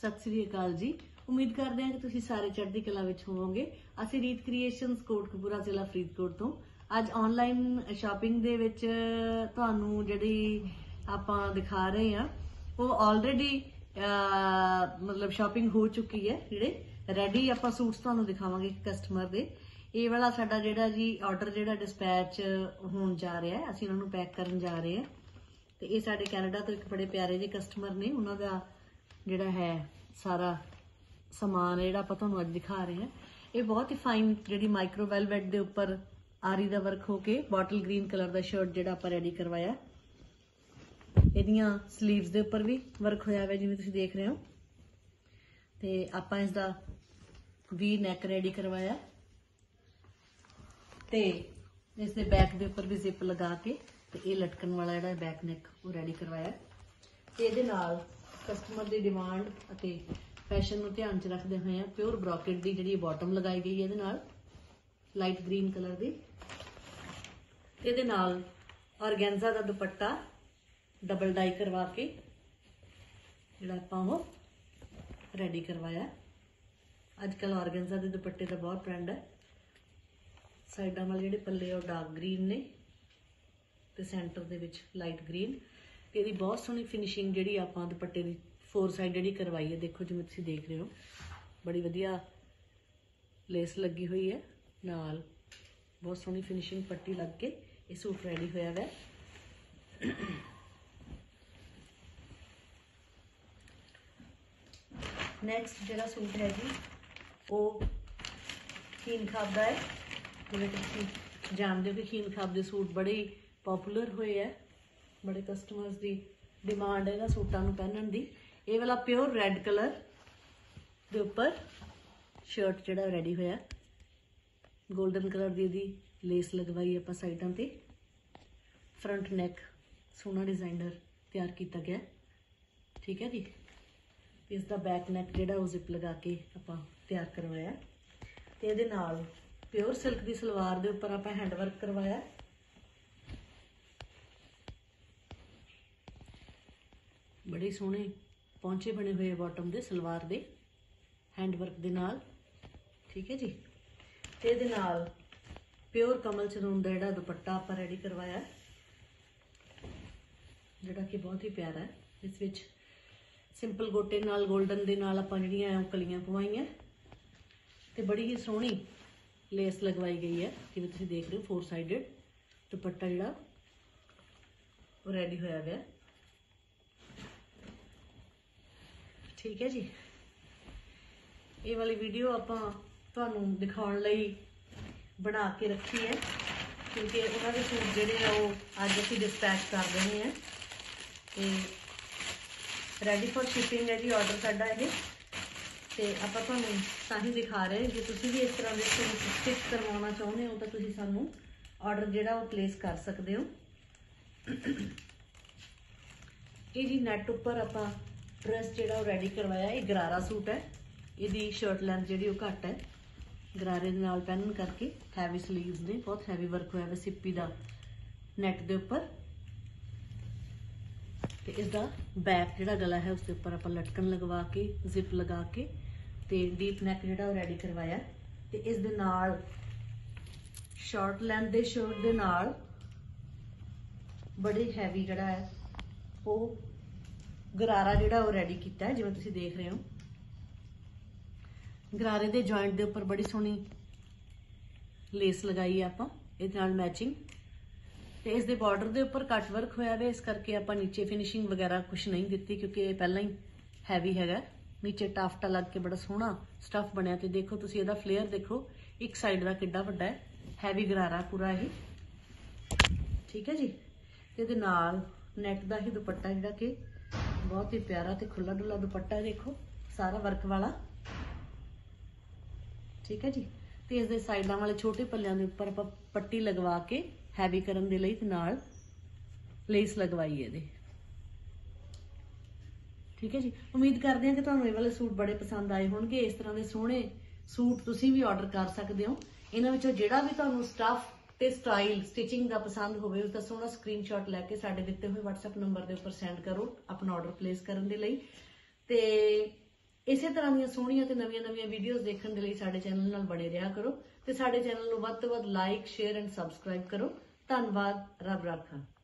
ਸਤਿ ਸ੍ਰੀ ਅਕਾਲ ਜੀ। ਉਮੀਦ ਕਰਦੇ ਹਾਂ ਕਿ ਤੁਸੀਂ ਸਾਰੇ ਚੜ੍ਹਦੀ ਕਲਾ ਵਿੱਚ ਹੋਵੋਗੇ। ਅਸੀਂ ਰੀਤ ਕ੍ਰੀਏਸ਼ਨਸ ਕੋਟਕਪੂਰਾ ਜ਼ਿਲ੍ਹਾ ਫਰੀਦਕੋਟ ਤੋਂ। ਅੱਜ ਆਨਲਾਈਨ ਸ਼ਾਪਿੰਗ ਦੇ ਵਿੱਚ ਤੁਹਾਨੂੰ ਜਿਹੜੀ ਆਪਾਂ ਦਿਖਾ ਰਹੇ ਹਾਂ, ਉਹ ਆਲਰੇਡੀ ਮਤਲਬ ਸ਼ਾਪਿੰਗ ਹੋ ਚੁੱਕੀ ਹੈ। ਜਿਹੜੇ ਰੈਡੀ ਆਪਾਂ ਸੂਟਸ ਤੁਹਾਨੂੰ ਦਿਖਾਵਾਂਗੇ ਕਸਟਮਰ ਦੇ। ਇਹ ਵਾਲਾ ਸਾਡਾ ਜਿਹੜਾ ਜੀ ਆਰਡਰ ਜਿਹੜਾ ਡਿਸਪੈਚ ਹੋਣ ਜਾ ਰਿਹਾ ਹੈ, ਅਸੀਂ ਉਹਨਾਂ ਨੂੰ ਪੈਕ ਕਰਨ ਜਾ ਰਹੇ ਹਾਂ। ਤੇ ਇਹ ਸਾਡੇ ਕੈਨੇਡਾ ਤੋਂ ਇੱਕ ਬੜੇ ਪਿਆਰੇ ਜਿਹੇ ਕਸਟਮਰ ਨੇ, ਉਹਨਾਂ ਦਾ ਜਿਹੜਾ ਹੈ ਸਾਰਾ ਸਮਾਨ ਜਿਹੜਾ ਆਪਾਂ ਤੁਹਾਨੂੰ ਅੱਜ ਦਿਖਾ ਰਹੇ ਹਾਂ, ਇਹ ਬਹੁਤ ਹੀ ਫਾਈਨ ਜਿਹੜੀ ਮਾਈਕਰੋ ਵੈਲਵੈਟ ਦੇ ਉੱਪਰ ਆਰੀ ਦਾ ਵਰਕ ਹੋ ਕੇ ਬੋਟਲ ਗ੍ਰੀਨ ਕਲਰ ਦਾ ਸ਼ਰਟ ਜਿਹੜਾ ਆਪਾਂ ਰੈਡੀ ਕਰਵਾਇਆ ਇਹਦੀਆਂ 슬ੀਵਸ ਦੇ ਉੱਪਰ ਵੀ ਵਰਕ ਹੋਇਆ ਹੋਇਆ ਜਿਵੇਂ ਤੁਸੀਂ ਦੇਖ ਰਹੇ ਹੋ। ਤੇ ਆਪਾਂ ਇਸ ਦਾ ਵੀ ਨੈਕ ਰੈਡੀ ਕਰਵਾਇਆ ਤੇ ਇਸ ਦੇ ਬੈਕ ਦੇ ਉੱਪਰ ਵੀ ਜ਼ਿਪ ਲਗਾ ਕੇ ਤੇ ਇਹ ਲਟਕਣ ਵਾਲਾ ਜਿਹੜਾ ਬੈਕ ਨੈਕ ਉਹ ਰੈਡੀ ਕਰਵਾਇਆ ਤੇ ਇਹਦੇ ਨਾਲ ਕਸਟਮਰ ਦੀ ਡਿਮਾਂਡ ਅਤੇ ਫੈਸ਼ਨ ਨੂੰ ਧਿਆਨ 'ਚ ਰੱਖਦੇ ਹੋਏ ਆ ਪਿਓਰ ਬ੍ਰੋਕੇਟ ਦੀ ਜਿਹੜੀ ਬਾਟਮ ਲਗਾਈ ਗਈ ਹੈ, ਇਹਦੇ ਨਾਲ ਲਾਈਟ ਗ੍ਰੀਨ ਕਲਰ ਦੀ। ਤੇ ਇਹਦੇ ਨਾਲ ਆਰਗੈਂਜ਼ਾ ਦਾ ਦੁਪੱਟਾ ਡਬਲ ਡਾਈ ਕਰਵਾ ਕੇ ਜਿਹੜਾ ਆਪਾਂ ਉਹ ਰੈਡੀ ਕਰਵਾਇਆ ਅੱਜ ਕੱਲ ਆਰਗੈਂਜ਼ਾ ਦੇ ਦੁਪੱਟੇ ਦਾ ਬਹੁਤ ਟ੍ਰੈਂਡ ਹੈ। ਸਾਈਡਾਂ ਵਾਲੇ ਜਿਹੜੇ ਪੱਲੇ ਉਹ ਡਾਰਕ ਗ੍ਰੀਨ ਨੇ ਤੇ ਸੈਂਟਰ ਦੇ ਵਿੱਚ ਲਾਈਟ ਗ੍ਰੀਨ ਇਹਦੀ ਬਹੁਤ ਸੋਹਣੀ ਫਿਨਿਸ਼ਿੰਗ ਜਿਹੜੀ ਆਪਾਂ ਦੁਪੱਟੇ ਦੀ ਫੋਰ ਸਾਈਡ ਜਿਹੜੀ ਕਰਵਾਈ ਹੈ, ਦੇਖੋ ਜਿਵੇਂ ਤੁਸੀਂ ਦੇਖ ਰਹੇ ਹੋ। ਬੜੀ ਵਧੀਆ ਲੇਸ ਲੱਗੀ ਹੋਈ ਹੈ ਨਾਲ। ਬਹੁਤ ਸੋਹਣੀ ਫਿਨਿਸ਼ਿੰਗ ਪੱਟੀ ਲੱਗ ਕੇ ਇਹ ਸੂਟ ਰੈਡੀ ਹੋਇਆ ਹੈ ਨੈਕਸਟ ਜਿਹੜਾ ਸੂਟ ਹੈ ਜੀ, ਉਹ ਖੀਨ ਖਾਬ ਦਾ ਹੈ। ਜਿਵੇਂ ਤੁਸੀਂ ਜਾਣਦੇ ਹੋ ਕਿ ਖੀਨ ਖਾਬ ਦੇ ਸੂਟ ਬੜੇ ਹੀ ਪਪੂਲਰ ਹੋਏ ਹੈ। ਬੜੇ ਕਸਟਮਰਸ ਦੀ ਡਿਮਾਂਡ ਹੈ ਇਹਨਾਂ ਸੂਟਾਂ ਨੂੰ ਪਹਿਨਣ ਦੀ। ਇਹ ਵਾਲਾ ਪਿਓਰ ਰੈੱਡ ਕਲਰ ਦੇ ਉੱਪਰ ਸ਼ਰਟ ਜਿਹੜਾ ਰੈਡੀ ਹੋਇਆ। 골ਡਨ ਕਲਰ ਦੀ ਇਹਦੀ ਲੇਸ ਲਗਵਾਈ ਆਪਾਂ ਸਾਈਡਾਂ ਤੇ। ਫਰੰਟ ਨੈਕ ਸੋਹਣਾ ਡਿਜ਼ਾਈਨਰ ਤਿਆਰ ਕੀਤਾ ਗਿਆ। ਠੀਕ ਹੈ ਜੀ? ਇਸ ਦਾ ਬੈਕ ਨੈਕ ਜਿਹੜਾ ਉਹ ਜ਼ਿਪ ਲਗਾ ਕੇ ਆਪਾਂ ਤਿਆਰ ਕਰਵਾਇਆ। ਤੇ ਇਹਦੇ ਨਾਲ ਪਿਓਰ ਸਿਲਕ ਦੀ ਸਲਵਾਰ ਦੇ ਉੱਪਰ ਆਪਾਂ ਹੈਂਡ ਵਰਕ ਕਰਵਾਇਆ। ਬੜੇ ਸੋਹਣੇ ਪੌਂਚੇ ਬਣੇ ਹੋਏ ਬਾਟਮ ਦੇ, ਸਲਵਾਰ ਦੇ ਹੈਂਡ ਵਰਕ ਦੇ ਨਾਲ। ਠੀਕ ਹੈ ਜੀ? ਤੇ ਇਹਦੇ ਨਾਲ ਪਿਓਰ ਕਮਲ ਚਨੂਨ ਦਾ ਜਿਹੜਾ ਦੁਪੱਟਾ ਆਪਾਂ ਰੈਡੀ ਕਰਵਾਇਆ, ਜਿਹੜਾ ਕਿ ਬਹੁਤ ਹੀ ਪਿਆਰਾ ਹੈ। ਇਸ ਵਿੱਚ ਸਿੰਪਲ ਗੋਟੇ ਨਾਲ 골ਡਨ ਦੇ ਨਾਲ ਆਪਾਂ ਜਿਹੜੀਆਂ ਕਲੀਆਂ ਪਵਾਈਆਂ। ਤੇ ਬੜੀ ਹੀ ਸੋਹਣੀ ਲੇਸ ਲਗਵਾਈ ਗਈ ਹੈ, ਜਿਵੇਂ ਤੁਸੀਂ ਦੇਖ ਰਹੇ ਹੋ ਫੋਰ ਸਾਈਡਡ ਦੁਪੱਟਾ ਜਿਹੜਾ ਉਹ ਰੈਡੀ ਹੋਇਆ ਗਿਆ ਠੀਕ ਹੈ ਜੀ। ਇਹ ਵਾਲੀ ਵੀਡੀਓ ਆਪਾਂ ਤੁਹਾਨੂੰ ਦਿਖਾਉਣ ਲਈ ਬਣਾ ਕੇ ਰੱਖੀ ਹੈ। ਕਿਉਂਕਿ ਉਹਨਾਂ ਦੇ ਸੂਟ ਜਿਹੜੇ ਆ ਉਹ ਅੱਜ ਅਸੀਂ ਡਿਸਪੈਚ ਕਰ ਦੇਣੇ ਹਾਂ। ਤੇ ਰੈਡੀ ਫॉर ਸ਼ਿਪਿੰਗ ਹੈ ਜੀ ਆਰਡਰ ਸਾਡਾ ਇਹ। ਤੇ ਆਪਾਂ ਤੁਹਾਨੂੰ ਤਾਂ ਹੀ ਦਿਖਾ ਰਹੇ ਜੇ ਤੁਸੀਂ ਵੀ ਇਸ ਤਰ੍ਹਾਂ ਦੇ ਸੂਟ ਸਟਿਚ ਕਰਵਾਉਣਾ ਚਾਹੁੰਦੇ ਹੋ, ਤਾਂ ਤੁਸੀਂ ਸਾਨੂੰ ਆਰਡਰ ਜਿਹੜਾ ਉਹ ਪਲੇਸ ਕਰ ਸਕਦੇ ਹੋ। ਇਹ ਜੀ ਨੈਟ ਉੱਪਰ ਆਪਾਂ ਡਰੈਸ ਜਿਹੜਾ ਉਹ ਰੈਡੀ ਕਰਵਾਇਆ, ਇਹ ਗਰਾਰਾ ਸੂਟ ਹੈ। ਇਹਦੀ ਸ਼ਰਟ ਲੈਂਥ ਜਿਹੜੀ ਉਹ ਘੱਟ ਹੈ। ਗਰਾਰੇ ਦੇ ਨਾਲ ਪਹਿਨਣ ਕਰਕੇ ਹੈਵੀ 슬ੀਵਸ ਨੇ, ਬਹੁਤ ਹੈਵੀ ਵਰਕ ਹੋਇਆ ਹੈ ਸਿੱਪੀ ਦਾ ਨੈਟ ਦੇ ਉੱਪਰ। ਤੇ ਇਸ ਦਾ ਬੈਕ ਜਿਹੜਾ ਗਲਾ ਹੈ ਉਸ ਦੇ ਉੱਪਰ ਆਪਾਂ ਲਟਕਣ ਲਗਵਾ ਕੇ ਜ਼ਿਪ ਲਗਾ ਕੇ ਤੇ ਡੀਪ ਨੈਕ ਜਿਹੜਾ ਉਹ ਰੈਡੀ ਕਰਵਾਇਆ। ਤੇ ਇਸ ਦੇ ਨਾਲ ਸ਼ਾਰਟ ਲੈਂਥ ਦੇ ਸ਼ਰਟ ਦੇ ਨਾਲ ਬੜੇ ਹੈਵੀ ਜਿਹੜਾ ਹੈ, ਉਹ ਗਰਾਰਾ ਜਿਹੜਾ ਉਹ ਰੈਡੀ ਕੀਤਾ ਜਿਵੇਂ ਤੁਸੀਂ ਦੇਖ ਰਹੇ ਹੋ। ਗਰਾਰੇ ਦੇ ਜੁਆਇੰਟ ਦੇ ਉੱਪਰ ਬੜੀ ਸੋਹਣੀ ਲੇਸ ਲਗਾਈ ਹੈ ਆਪਾਂ, ਇਹਦੇ ਨਾਲ ਮੈਚਿੰਗ ਤੇ ਇਸ ਦੇ ਬਾਰਡਰ ਦੇ ਉੱਪਰ ਕੱਟ ਵਰਕ ਹੋਇਆ ਹੈ ਇਸ ਕਰਕੇ ਆਪਾਂ ਨੀਚੇ ਫਿਨਿਸ਼ਿੰਗ ਵਗੈਰਾ ਕੁਝ ਨਹੀਂ ਦਿੱਤੀ, ਕਿਉਂਕਿ ਇਹ ਪਹਿਲਾਂ ਹੀ ਹੈਵੀ ਹੈਗਾ। ਨੀਚੇ ਟਾਫਟਾ ਲੱਗ ਕੇ ਬੜਾ ਸੋਹਣਾ ਸਟਫ ਬਣਿਆ ਤੇ ਦੇਖੋ ਤੁਸੀਂ ਇਹਦਾ ਫਲੇਅਰ ਦੇਖੋ, ਇੱਕ ਸਾਈਡ ਦਾ ਕਿੱਡਾ ਵੱਡਾ ਹੈ। ਹੈਵੀ ਗਰਾਰਾ ਪੂਰਾ ਇਹ। ਠੀਕ ਹੈ ਜੀ? ਤੇ ਇਹਦੇ ਨਾਲ ਨੈਟ ਦਾ ਹੀ ਦੁਪੱਟਾ ਜਿਹੜਾ ਕਿ ਬਹੁਤ ਹੀ ਪਿਆਰਾ ਤੇ ਖੁੱਲਾ ਡੁੱਲਾ ਦੁਪੱਟਾ ਦੇਖੋ, ਸਾਰਾ ਵਰਕ ਵਾਲਾ। ਠੀਕ ਹੈ ਜੀ? ਤੇ ਇਸ ਦੇ ਸਾਈਡਾਂ ਵਾਲੇ ਛੋਟੇ ਪੱਲਿਆਂ ਦੇ ਉੱਪਰ ਆਪਾਂ ਪੱਟੀ ਲਗਵਾ ਕੇ ਹੈਵੀ ਕਰਨ ਦੇ ਲਈ ਤੇ ਨਾਲ ਲੇਸ ਲਗਵਾਈ ਇਹਦੇ। ਠੀਕ ਹੈ ਜੀ? ਉਮੀਦ ਕਰਦੇ ਹਾਂ ਕਿ ਤੁਹਾਨੂੰ ਇਹ ਵਾਲੇ ਸੂਟ ਬੜੇ ਪਸੰਦ ਆਏ ਹੋਣਗੇ। ਇਸ ਤਰ੍ਹਾਂ ਦੇ ਸੋਹਣੇ ਸੂਟ ਤੁਸੀਂ ਵੀ ਆਰਡਰ ਕਰ ਸਕਦੇ ਹੋ। ਇਹਨਾਂ ਵਿੱਚੋਂ ਜਿਹੜਾ ਵੀ ਤੁਹਾਨੂੰ ਸਟਾਫ ਤੇ ਸਟਾਈਲ ਸਟਿਚਿੰਗ ਦਾ ਪਸੰਦ ਹੋਵੇ ਉਸ ਦਾ ਸੋਹਣਾ ਸਕਰੀਨਸ਼ਾਟ ਲੈ ਕੇ ਸਾਡੇ ਦਿੱਤੇ ਹੋਏ WhatsApp ਨੰਬਰ ਦੇ ਉੱਪਰ ਸੈਂਡ ਕਰੋ, ਆਪਣਾ ਆਰਡਰ ਪਲੇਸ ਕਰਨ ਦੇ ਲਈ। ਤੇ ਇਸੇ ਤਰ੍ਹਾਂ ਦੀਆਂ ਸੋਹਣੀਆਂ ਤੇ ਨਵੀਆਂ-ਨਵੀਆਂ ਵੀਡੀਓਜ਼ ਦੇਖਣ ਦੇ ਲਈ ਸਾਡੇ ਚੈਨਲ ਨਾਲ ਬਣੇ ਰਿਹਾ ਕਰੋ ਤੇ ਸਾਡੇ ਚੈਨਲ ਨੂੰ ਵੱਧ ਤੋਂ ਵੱਧ ਲਾਈਕ ਸ਼ੇਅਰ ਐਂਡ ਸਬਸਕ੍ਰਾਈਬ ਕਰੋ। ਧੰਨਵਾਦ, ਰੱਬ ਰਾਖਾ।